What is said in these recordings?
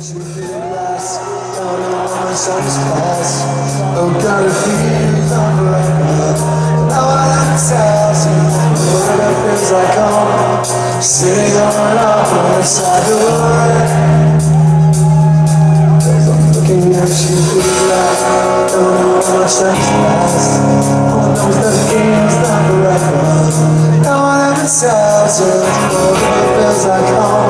Oh God, it feels like forever. Now I'm thousand, what it feels like home. Sitting on on the side the road. Cause I'm looking at you through life. Don't know how much time's I is that it feels like forever. Now I'm thousand, what it feels like home.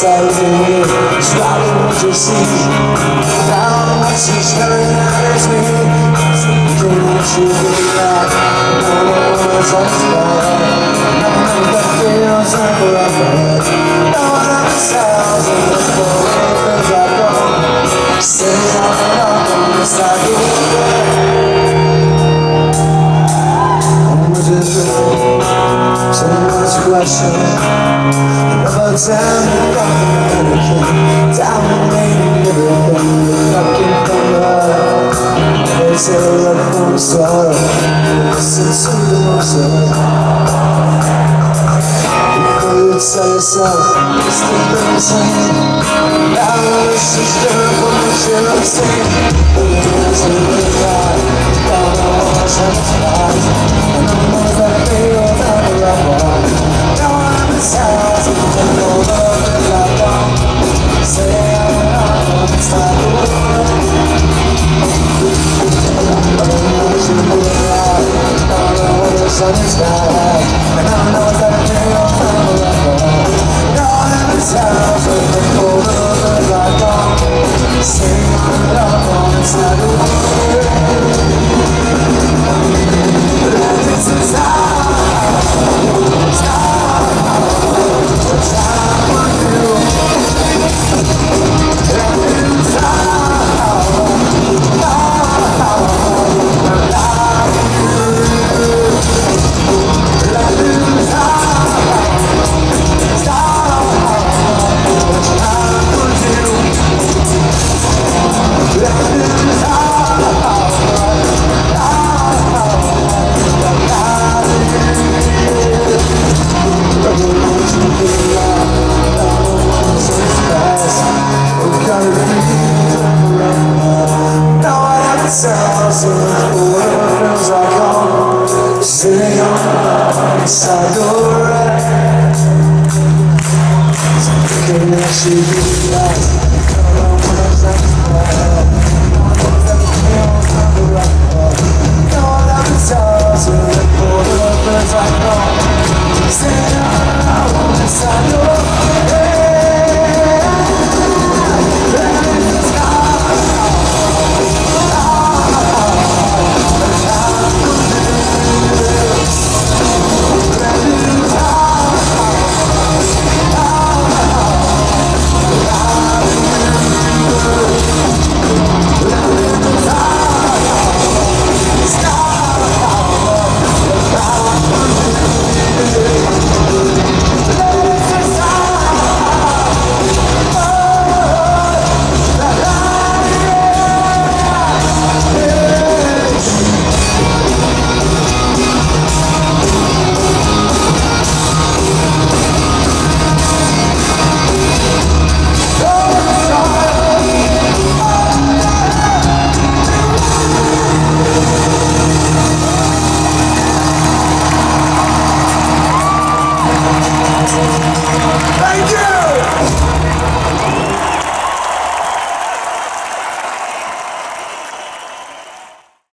of me. Starting what you see. Now she's staring at is me. Thinking that you be like, no one was on that feels like forever. No one else has in the forever I question. Another time you got the mannequin, dominating everything. You're fucking from heart. They say love from start. Listen to the music tell yourself it's the reason Now this is terrible what you're saying flies And Sitting your head Looking at you